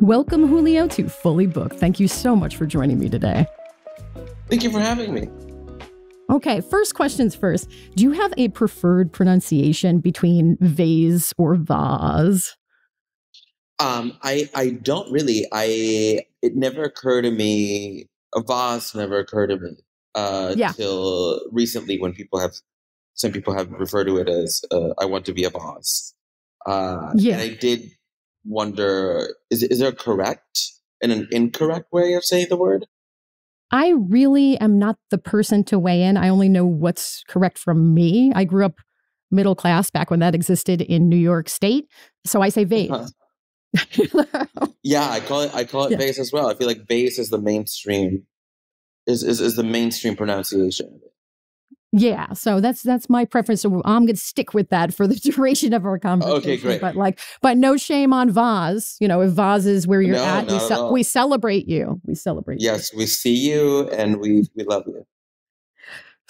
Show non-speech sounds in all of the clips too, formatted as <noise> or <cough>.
Welcome, Julio, to Fully Booked. Thank you so much for joining me today. Thank you for having me. Okay, first questions first. Do you have a preferred pronunciation between vase or vase? Um, I I don't really. I it never occurred to me. A vase never occurred to me. Uh, Yeah. Till recently, when people have some people have referred to it as uh, "I want to be a vase." Uh, Yeah. And I did wonder: is is there a correct and an incorrect way of saying the word? I really am not the person to weigh in. I only know what's correct from me. I grew up middle class back when that existed in New York State. So I say vase. Uh-huh. <laughs> Yeah, I call it. I call it Yeah. vase as well. I feel like vase is the mainstream. Is is, is the mainstream pronunciation? Yeah, so that's that's my preference. So I'm going to stick with that for the <laughs> duration of our conversation. Okay, great. But like, but no shame on vase. You know, if vase is where you're No, at, we, not at we celebrate you. We celebrate. you. Yes, we see you and we we love you. <laughs>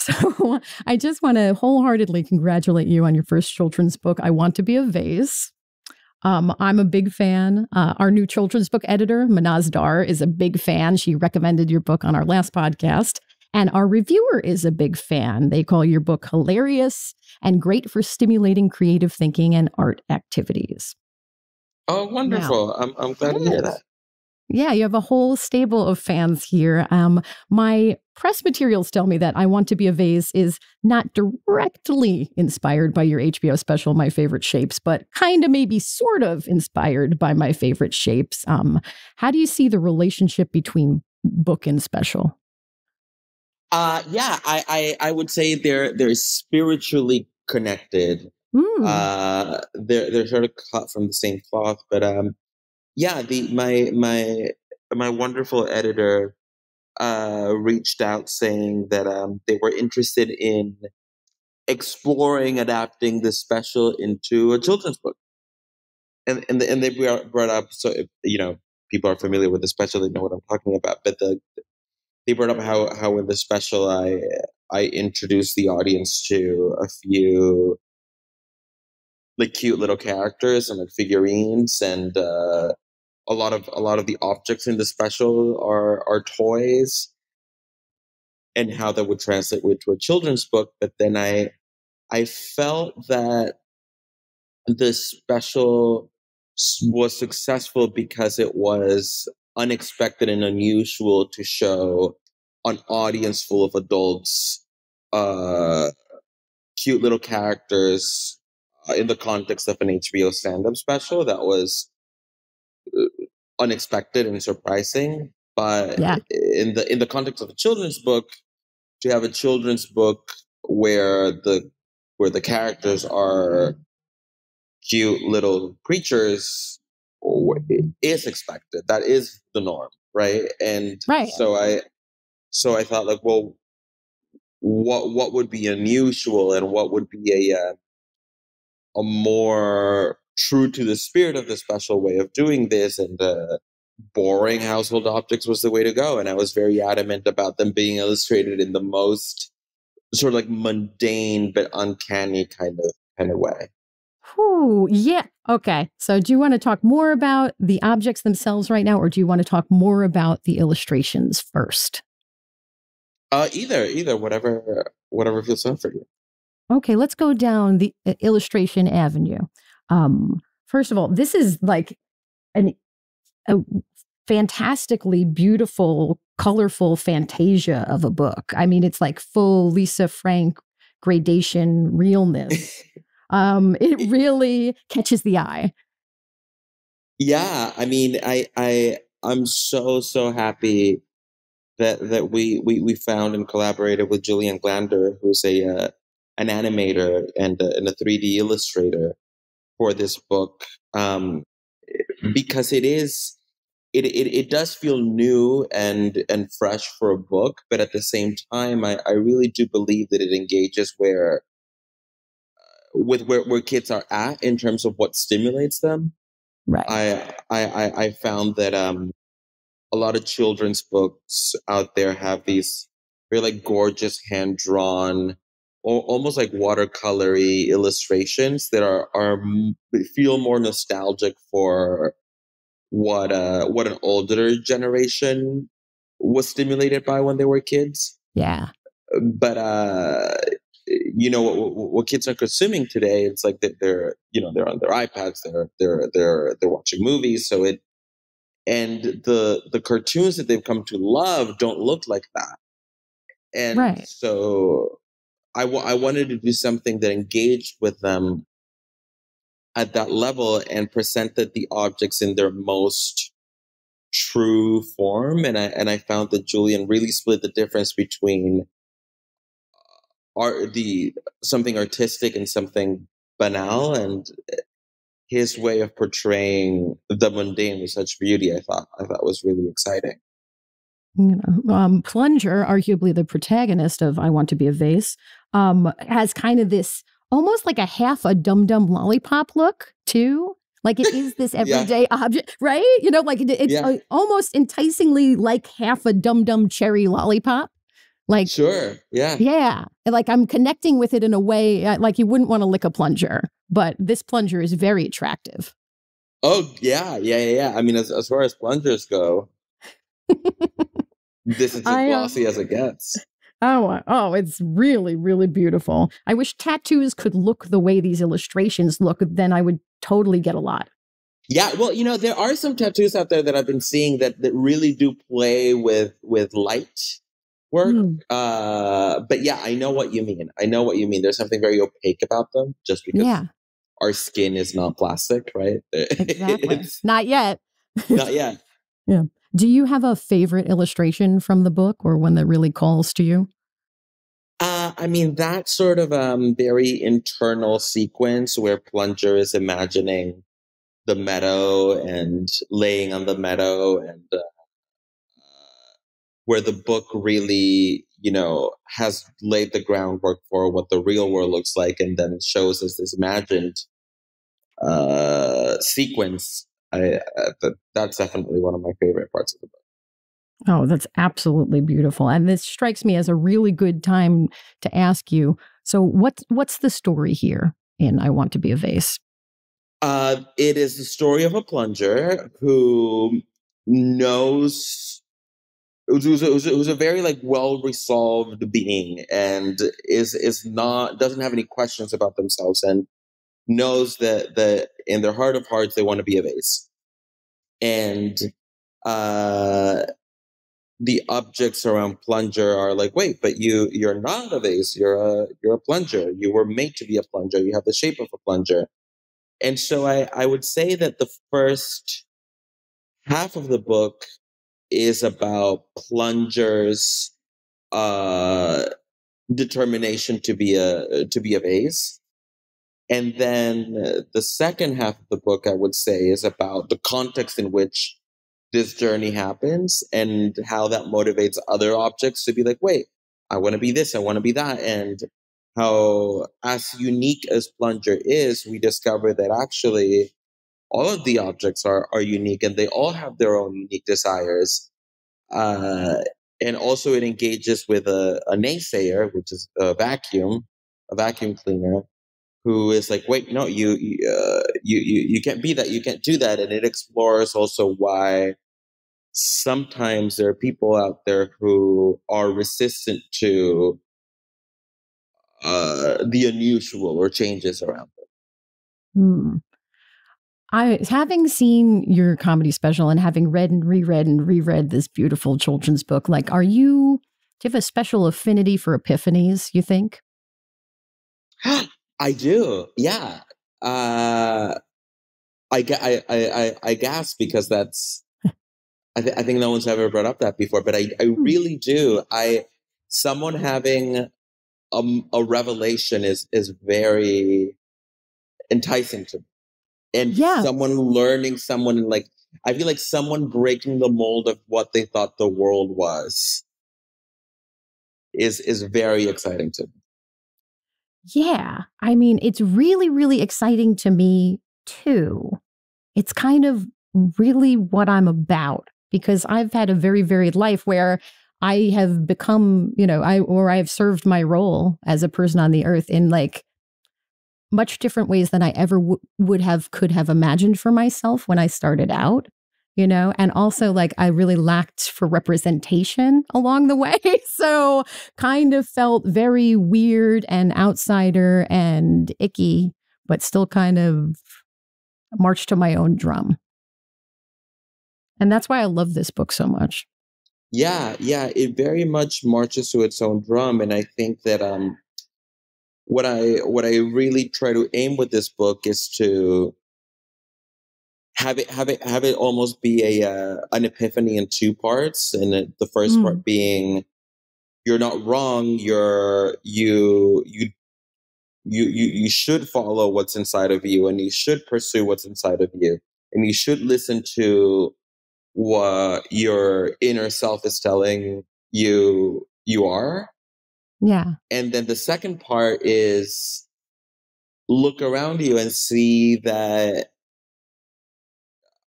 So I just want to wholeheartedly congratulate you on your first children's book, I Want to Be a Vase. Um, I'm a big fan. Uh, our new children's book editor, Mahnaz Dar, is a big fan. She recommended your book on our last podcast. And our reviewer is a big fan. They call your book hilarious and great for stimulating creative thinking and art activities. Oh, wonderful! I'm I'm glad to hear that. Yeah, you have a whole stable of fans here. Um, my press materials tell me that I Want to Be a Vase is not directly inspired by your HBO special, My Favorite Shapes, but kind of maybe sort of inspired by My Favorite Shapes. Um, how do you see the relationship between book and special? Uh yeah, I I, I would say they're they're spiritually connected. Hmm. Uh, they're they're sort of cut from the same cloth, but um, yeah. The my my my wonderful editor uh reached out saying that um they were interested in exploring adapting the special into a children's book, and and and they brought brought up so if, you know people are familiar with the special, they know what I'm talking about, but the they brought up how how in the special I I introduced the audience to a few like cute little characters and like figurines and uh, a lot of a lot of the objects in the special are are toys and how that would translate into a children's book but then I I felt that the special was successful because it was unexpected and unusual to show an audience full of adults uh cute little characters uh, in the context of an HBO stand-up special that was uh, unexpected and surprising but Yeah. in the in the context of a children's book to have a children's book where the where the characters are cute little creatures is expected that is the norm right? And Right. so i so i thought like well what what would be unusual and what would be a uh, a more true to the spirit of the special way of doing this and uh, boring household objects was the way to go. And i was very adamant about them being illustrated in the most sort of like mundane but uncanny kind of kind of way Whew, yeah. Okay. So, do you want to talk more about the objects themselves right now, or do you want to talk more about the illustrations first? uh either either whatever whatever feels fun for you Okay, let's go down the uh, illustration avenue. Um, first of all, this is like an a fantastically beautiful, colorful fantasia of a book. I mean, it's like full Lisa Frank gradation <laughs> realness. Um, it really catches the eye. Yeah, I mean, I I I'm so so happy that that we we we found and collaborated with Julian Glander, who's a uh, an animator and a, and a 3D illustrator for this book, um, because it is it, it it does feel new and and fresh for a book, but at the same time, I I really do believe that it engages where with where where kids are at in terms of what stimulates them. Right. I, I I I found that um a lot of children's books out there have these very like gorgeous hand drawn or almost like watercolory illustrations that are are feel more nostalgic for what uh what an older generation was stimulated by when they were kids. Yeah. But uh you know what, what kids are consuming today it's like that they're you know they're on their ipads they're they're they're they're watching movies so it and the the cartoons that they've come to love don't look like that and right. so I, w- I wanted to do something that engaged with them at that level and presented the objects in their most true form and i and i found that julian really split the difference between art the something artistic and something banal and his way of portraying the mundane with such beauty i thought i thought was really exciting you know, um, plunger arguably the protagonist of i want to be a vase um, has kind of this almost like a half a dum dum lollipop look too like it is this <laughs> everyday yeah. object, right? You know, like it, it's yeah. almost enticingly like half a dum dum cherry lollipop. Like, sure. Yeah. Yeah. Like I'm connecting with it in a way uh, like you wouldn't want to lick a plunger, but this plunger is very attractive. Oh, yeah. Yeah. Yeah. yeah. I mean, as, as far as plungers go, this is as I, uh, glossy as it gets. Oh, oh, it's really, really beautiful. I wish tattoos could look the way these illustrations look. Then I would totally get a lot. Yeah, well, you know, there are some tattoos out there that I've been seeing that that really do play with with light work. Mm. Uh, but yeah, I know what you mean. I know what you mean. There's something very opaque about them just because yeah. our skin is not plastic, right? Exactly. <laughs> not yet. not yet. <laughs> yeah. Do you have a favorite illustration from the book or one that really calls to you? Uh, I mean, that sort of um, very internal sequence where Plunger is imagining the meadow and laying on the meadow and uh, where the book really, you know, has laid the groundwork for what the real world looks like and then shows us this imagined uh, sequence. I, uh, that's definitely one of my favorite parts of the book. Oh, that's absolutely beautiful. And this strikes me as a really good time to ask you. So what's what's the story here in I Want to Be a Vase? Uh, it is the story of a plunger who knows who's, who's, who's, who's a very like well resolved being and is is not doesn't have any questions about themselves and knows that that in their heart of hearts they want to be a vase and uh the objects around plunger are like wait but you you're not a vase you're a you're a plunger. You were made to be a plunger. You have the shape of a plunger. And so i i would say that the first half of the book is about plungers uh determination to be a to be a vase and then the second half of the book i would say is about the context in which this journey happens and how that motivates other objects to be like wait i want to be this i want to be that. And how as unique as plunger is we discover that actually all of the objects are, are unique and they all have their own unique desires. Uh, and also it engages with a, a naysayer, which is a vacuum, a vacuum cleaner, who is like, wait, no, you, uh, you, you, you can't be that. You can't do that. And it explores also why sometimes there are people out there who are resistant to uh, the unusual or changes around them. Hmm. I having seen your comedy special and having read and reread and reread this beautiful children's book, like, are you do you have a special affinity for epiphanies, you think? <gasps> I do. Yeah. Uh I, I, I, I gasp because that's I, th- I think no one's ever brought up that before, but I, I hmm. really do. I someone having a, a revelation is is very enticing to me and yeah. someone learning someone like i feel like someone breaking the mold of what they thought the world was is is very exciting to me yeah i mean it's really really exciting to me too it's kind of really what i'm about because i've had a very varied life where i have become you know i or i've served my role as a person on the earth in like much different ways than I ever w- would have could have imagined for myself when I started out. you know, and also like I really lacked for representation <laughs> along the way. <laughs> So kind of felt very weird and outsider and icky, but still kind of marched to my own drum. And that's why I love this book so much. Yeah, yeah, it very much marches to its own drum. And I think that um what I what I really try to aim with this book is to have it have it have it almost be a uh, an epiphany in two parts, and the first mm. part being you're not wrong. You're you you you you you should follow what's inside of you, and you should pursue what's inside of you, and you should listen to what your inner self is telling you you are. Yeah. And then the second part is look around you and see that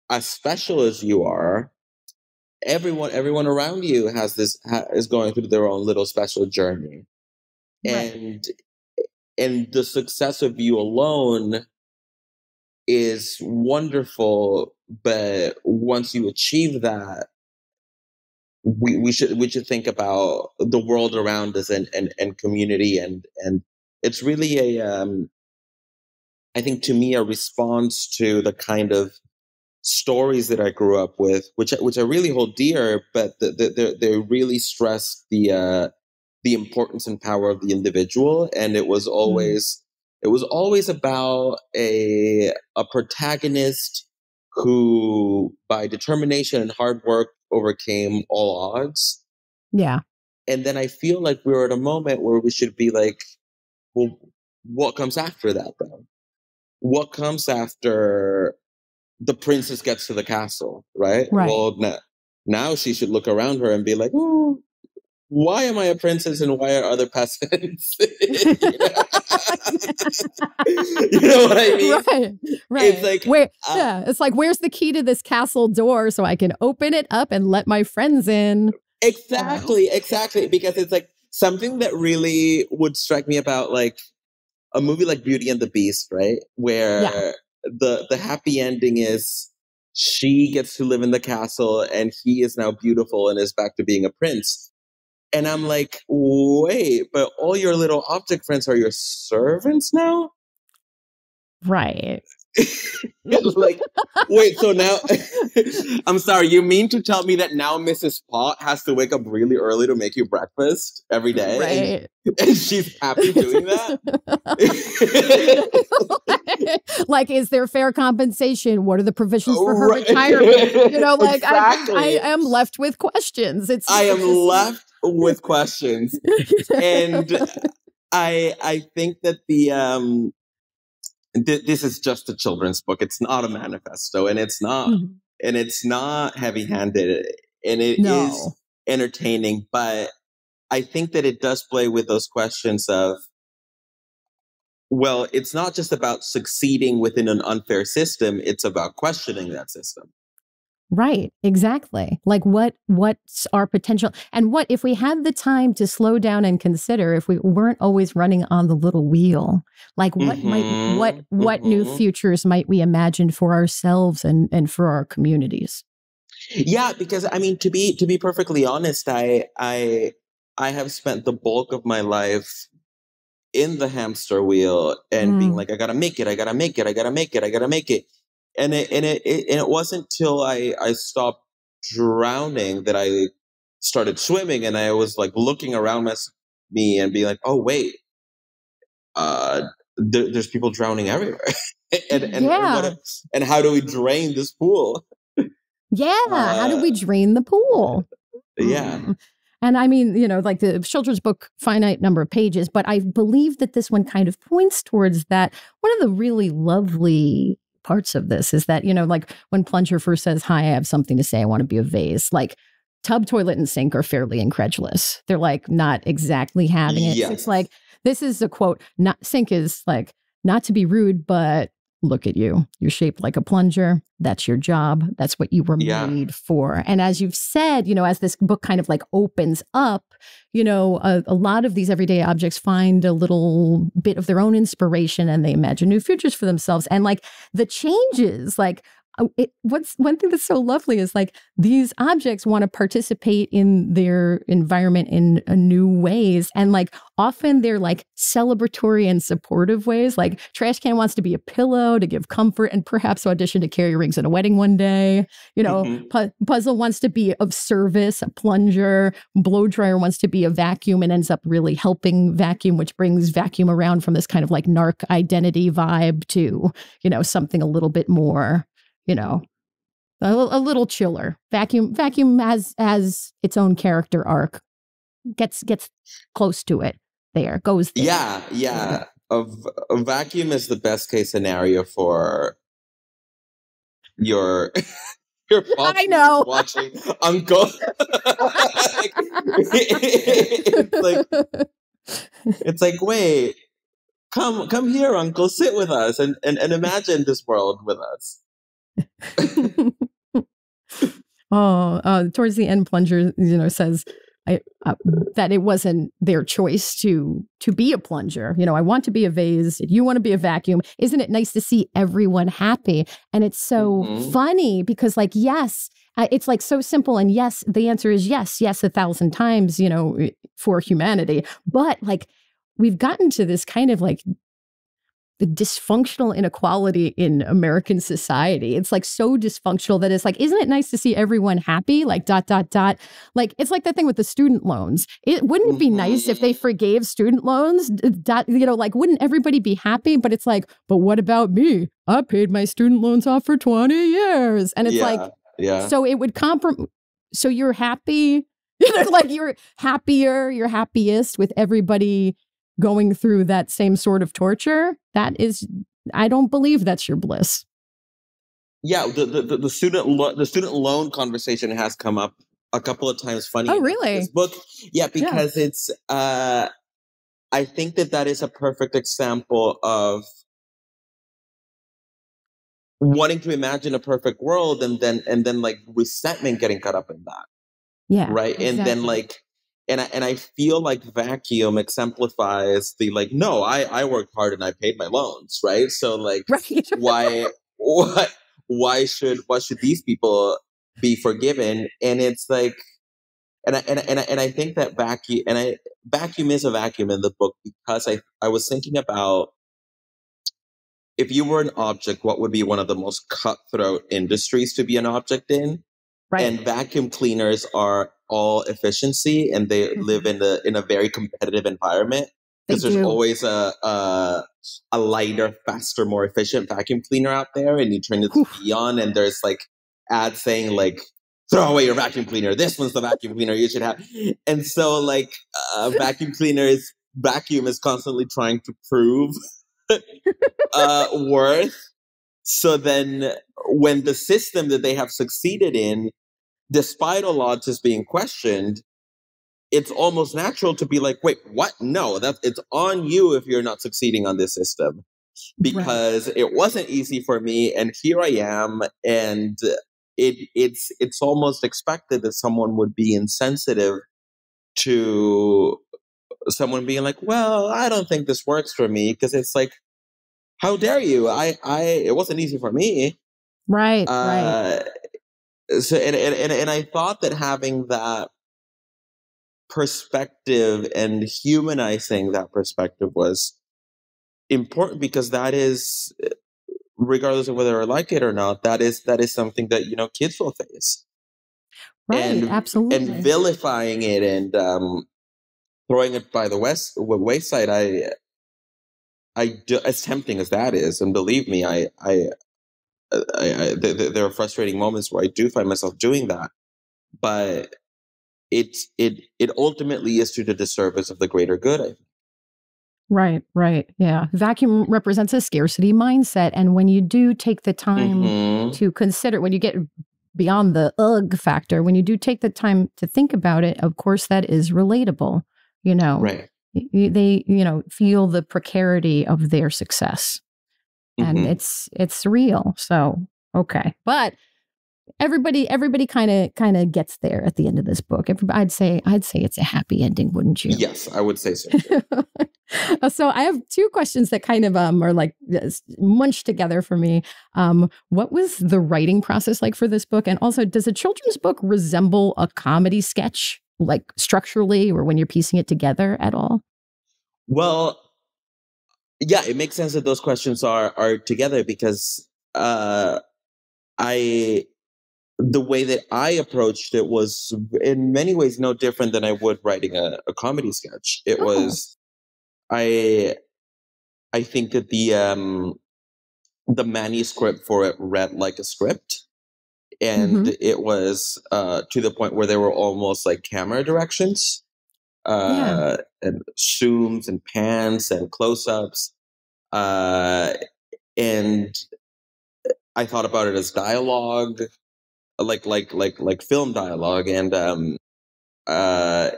as special as you are, everyone everyone around you has this ha, is going through their own little special journey. Right. And and the success of you alone is wonderful, but once you achieve that, we, we should we should think about the world around us and, and, and community and and it's really a um, I think to me a response to the kind of stories that I grew up with, which which I really hold dear, but they they really stress the uh, the importance and power of the individual, and it was mm. always mm. it was always about a a protagonist who, by determination and hard work, overcame all odds. Yeah, and then I feel like we're at a moment where we should be like, well, what comes after that, though? What comes after the princess gets to the castle, right? Right. Well, now, now she should look around her and be like, oh, why am I a princess and why are other peasants? <laughs> <laughs> you, know? what I mean? Right, right. It's like, Where, uh, yeah, it's like, where's the key to this castle door so I can open it up and let my friends in? Exactly, exactly. Because it's like something that really would strike me about like a movie like Beauty and the Beast, right? Where yeah the the happy ending is she gets to live in the castle and he is now beautiful and is back to being a prince. And I'm like, wait, but all your little optic friends are your servants now? Right. <laughs> like, wait, so now <laughs> I'm sorry, you mean to tell me that now Mrs. Potts has to wake up really early to make you breakfast every day? Right. And, <laughs> and she's happy doing that? like, is there fair compensation? What are the provisions for her right. retirement? You know, like exactly. I, I am left with questions. It's I am left with <laughs> questions. and <laughs> I I think that the um th- this is just a children's book. It's not a manifesto, and it's not mm-hmm. and it's not heavy handed, and it no. is entertaining. But I think that it does play with those questions of well, it's not just about succeeding within an unfair system, it's about questioning that system. Right, exactly. Like what what's our potential and what if we had the time to slow down and consider if we weren't always running on the little wheel. Like what mm-hmm. might what what mm-hmm. new futures might we imagine for ourselves and and for our communities? Yeah, because I mean to be to be perfectly honest, I I I have spent the bulk of my life in the hamster wheel and mm. being like I got to make it, I got to make it, I got to make it, I got to make it and it and it, it and it wasn't till I I stopped drowning that I started swimming, and I was like looking around my, me and being like, oh wait, uh, th- there's people drowning everywhere, <laughs> and and yeah. and, and how do we drain this pool? <laughs> Yeah, uh, how do we drain the pool? Yeah. Mm. And I mean, you know, like the children's book, finite number of pages, but I believe that this one kind of points towards that. One of the really lovely parts of this is that, you know, like when Plunger first says, Hi, I have something to say, I want to be a vase, like tub, toilet, and sink are fairly incredulous. They're like not exactly having it. Yes. It's like, this is a quote, not sink is like, not to be rude, but look at you. You're shaped like a plunger. That's your job. That's what you were yeah. made for. And as you've said, you know, as this book kind of like opens up, you know, a, a, lot of these everyday objects find a little bit of their own inspiration and they imagine new futures for themselves. And like the changes, like it, what's one thing that's so lovely is like these objects want to participate in their environment in uh, new ways and like often they're like celebratory and supportive ways like trash can wants to be a pillow to give comfort and perhaps audition to carry rings at a wedding one day you know mm-hmm. pu- puzzle wants to be of service a plunger blow dryer wants to be a vacuum and ends up really helping vacuum which brings vacuum around from this kind of like narc identity vibe to you know something a little bit more you know, a, a little chiller. Vacuum vacuum has has its own character arc. Gets gets close to it. There goes. There. Yeah, yeah. A, a vacuum is the best case scenario for your <laughs> your I know watching Uncle. it's <laughs> like it's like wait, come come here, Uncle, sit with us and and, and imagine this world with us. <laughs> oh, uh, towards the end, Plunger, you know, says I, uh, that it wasn't their choice to to be a plunger. You know, I want to be a vase. You want to be a vacuum. Isn't it nice to see everyone happy? And it's so mm-hmm. funny because, like, yes, uh, it's like so simple. And yes, the answer is yes, yes, a thousand times. You know, for humanity, but like we've gotten to this kind of like the dysfunctional inequality in American society. It's like so dysfunctional that it's like, isn't it nice to see everyone happy? Like dot dot dot. Like it's like that thing with the student loans. It wouldn't be nice if they mm-hmm. forgave student loans. Dot, you know, like wouldn't everybody be happy? But it's like, but what about me? I paid my student loans off for twenty years, and it's yeah, like, yeah. So it would compromise. So you're happy. <laughs> like you're happier, you're happiest with everybody going through that same sort of torture, that is, I don't believe that's your bliss. Yeah, the the, the student lo- the student loan conversation has come up a couple of times. Funny, oh really? This book, yeah, because yeah. it's. uh I think that that is a perfect example of wanting to imagine a perfect world and then and then like resentment getting caught up in that. Yeah. Right. Exactly. And then like and I, and I feel like vacuum exemplifies the like no I I worked hard and I paid my loans right so like <laughs> right. why what why should why should these people be forgiven and it's like and I, and I, and I, and I think that vacuum and I vacuum is a vacuum in the book because I I was thinking about if you were an object what would be one of the most cutthroat industries to be an object in Right. And vacuum cleaners are all efficiency and they mm-hmm. live in a in a very competitive environment because there's always a, a, a lighter, faster, more efficient vacuum cleaner out there, and you turn the TV on, and there's like ads saying like throw away your vacuum cleaner. This one's the vacuum cleaner you should have. And so like uh, <laughs> vacuum cleaner is vacuum is constantly trying to prove <laughs> uh, worth. So then when the system that they have succeeded in despite a lot just being questioned, it's almost natural to be like, wait, what? No, that it's on you if you're not succeeding on this system. Because right. it wasn't easy for me, and here I am, and it it's it's almost expected that someone would be insensitive to someone being like, well, I don't think this works for me, because it's like, how dare you? I I it wasn't easy for me. Right, uh, right so and, and and I thought that having that perspective and humanizing that perspective was important because that is regardless of whether I like it or not that is that is something that you know kids will face. Right and, absolutely. and vilifying it and um throwing it by the west wayside i i do, as tempting as that is and believe me i i I, I, there, there are frustrating moments where I do find myself doing that, but it it it ultimately is to the disservice of the greater good. I think. Right, right. Yeah. Vacuum represents a scarcity mindset. And when you do take the time mm-hmm. to consider, when you get beyond the ugh factor, when you do take the time to think about it, of course, that is relatable. You know, right. They, you know, feel the precarity of their success and mm-hmm. it's it's real. So okay, but everybody everybody kind of kind of gets there at the end of this book. Everybody, I'd say I'd say it's a happy ending, wouldn't you? Yes, I would say so. <laughs> so I have two questions that kind of um are like munched together for me. Um, what was the writing process like for this book? And also, does a children's book resemble a comedy sketch, like structurally, or when you're piecing it together at all? Well, yeah, it makes sense that those questions are are together because uh, I the way that I approached it was in many ways no different than I would writing a, a comedy sketch. It oh. was I I think that the um the manuscript for it read like a script. And mm-hmm. it was uh to the point where there were almost like camera directions. Uh yeah. and zooms and pans and close ups. Uh and I thought about it as dialogue like like like like film dialogue and um uh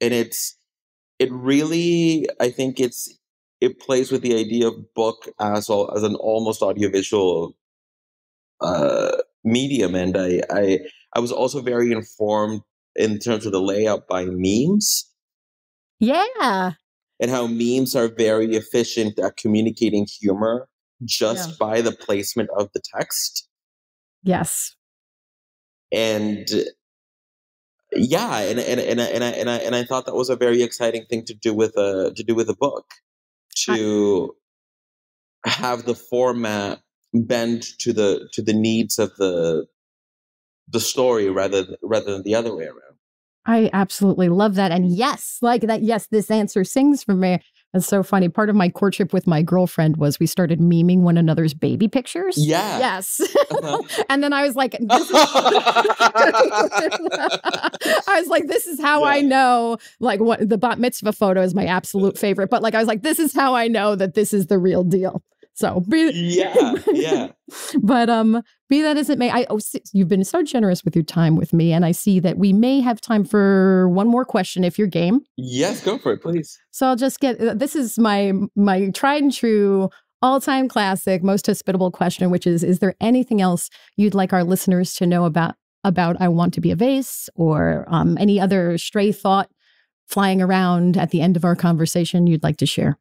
and it's it really i think it's it plays with the idea of book as all, as an almost audiovisual uh medium and i i i was also very informed in terms of the layout by memes yeah and how memes are very efficient at communicating humor just yeah. by the placement of the text yes and yeah, and and and I, and I and I and I thought that was a very exciting thing to do with a to do with a book, to I, have the format bend to the to the needs of the the story rather rather than the other way around. I absolutely love that, and yes, like that. Yes, this answer sings for me. It's so funny. Part of my courtship with my girlfriend was we started memeing one another's baby pictures. Yeah. Yes. Uh-huh. <laughs> and then I was like, <laughs> I was like, this is how yeah. I know. Like, what the bat mitzvah photo is my absolute <laughs> favorite. But like, I was like, this is how I know that this is the real deal. So be, <laughs> yeah, yeah. but um, be that as it may, I oh, you've been so generous with your time with me, and I see that we may have time for one more question if you're game. Yes, go for it, please. So I'll just get uh, this is my my tried and true all-time classic, most hospitable question, which is: Is there anything else you'd like our listeners to know about about I want to be a vase, or um, any other stray thought flying around at the end of our conversation you'd like to share?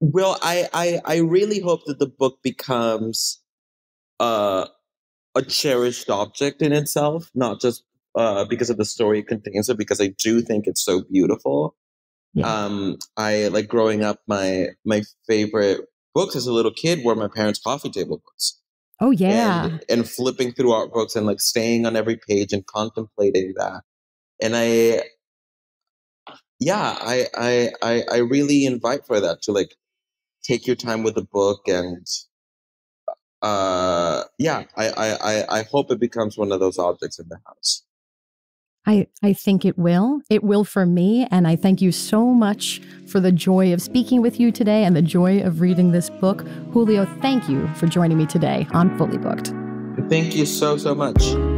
Well, I, I, I really hope that the book becomes uh, a cherished object in itself, not just uh, because of the story it contains, but because I do think it's so beautiful. Yeah. Um, I like growing up. My my favorite books as a little kid were my parents' coffee table books. Oh yeah, and, and flipping through art books and like staying on every page and contemplating that. And I, yeah, I I I, I really invite for that to like take your time with the book and uh yeah I, I i hope it becomes one of those objects in the house I, I think it will. It will for me. And I thank you so much for the joy of speaking with you today and the joy of reading this book. Julio, thank you for joining me today on Fully Booked. Thank you so, so much.